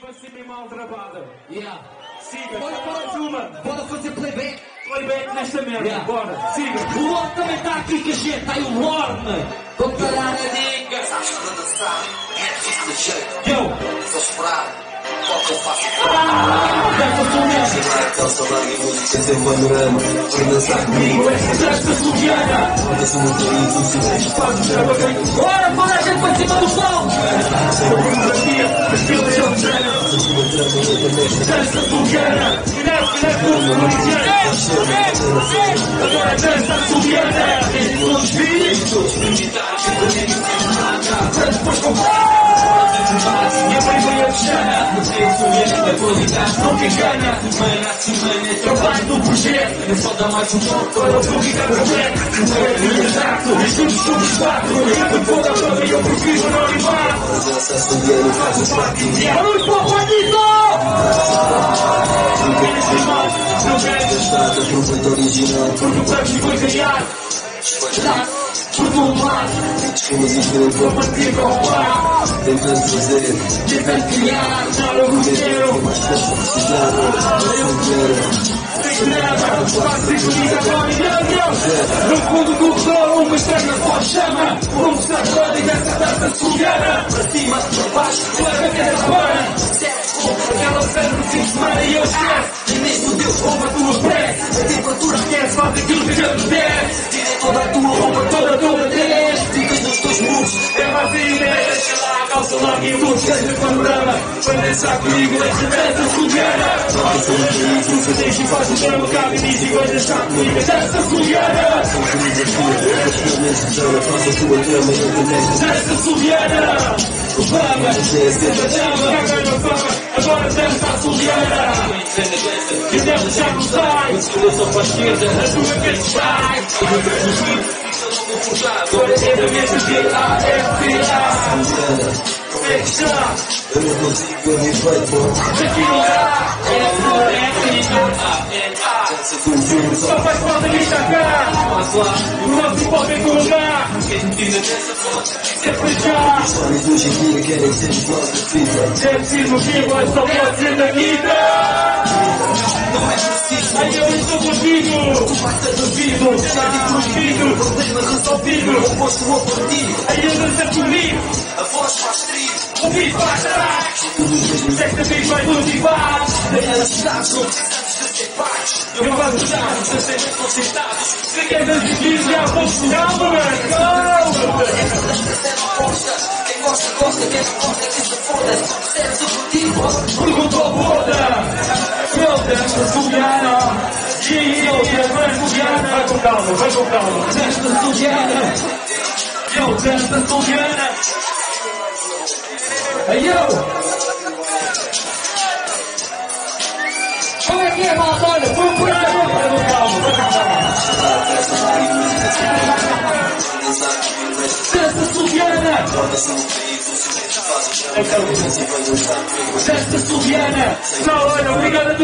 vai ser bem mal travada. Yeah. Siga, Bora, bora. uma. Bora fazer playback. Playback nesta merda. Yeah. Bora, siga. O Lorde também está aqui com a gente. Está aí o Lorde. Vou parar a dica. Sabes para dançar, é difícil de jeito. Yo, Só esperar, eu. Bora, bora, a gente para cima do som. Sujana. Final, final, tudo, Luciana. Agora dança Sujana. Todos filhos. Depois Não te engana Semana a semana Trabalho do projeto. É só dar mais um toque Para o público completo É exato E juntos somos quatro E toda a família eu prefiro anonimato dançar subindo, faz o parque. Barulho para o Juanito. Menos irmão Não queres Dançar, aproveita original. Porque o plano foi criado Porque o mar Como existe no Foi corpo, mantido ao tentando fazer. Tentando criar Nada eu quero Mais forte precisava. Não quero. Sem nada, quase liga agora No fundo do sol, uma estrela só chama Como se acorda dessa dança sujana Para cima, para baixo, leva que é fora Aquela festa no fim de semana e eu esqueço E mesmo Deus rouba a tua é vazio, deixa lá a calça larga e luz Seja panorama, para dançar comigo esta dança sujana você deixa e faz o drama, cabe nisso e vai deixar comigo Dança Suliana, Faça a sua cama, eu também. dança Suliana Fama, seja dama, ganha fama Agora dança a Suliana E dela já não sai Eu sou para a tua vez sai Agora é da mesma G-A-F-A Como é que está? Eu não consigo, eu me feito. Aqui não dá F-A-N-A Dança com o filme, Só só faz falta me destacar O nosso pode incomodar Sempre já Homens hoje em dia querem ser os nossos filhos. É preciso que mas só Tu vai ser duvido. Já incluído Problema resolvido. Oposto ao partido. Eu dança comigo A voz faz trilho. O Todos os mesmos. Desta vez vai motivar Daquelas cidades não precisamos de ser pais. Eu vou De ser bem concentrados. Se quer desistir já vou Calma, Calma é a aposta. Quem gosta, gosta. Quem não gosta, que se foda. Percebes o motivo? Perguntou ao Buda Eu danço E Suliana Vai com calma, vai que é, malta? Olha, foi um puta. Vai com calma, vai com calma Dança Suliana Torna-se um país, um silêncio faz o chão. Então, Se vai dançar comigo. Dança Suliana Não, olha, obrigado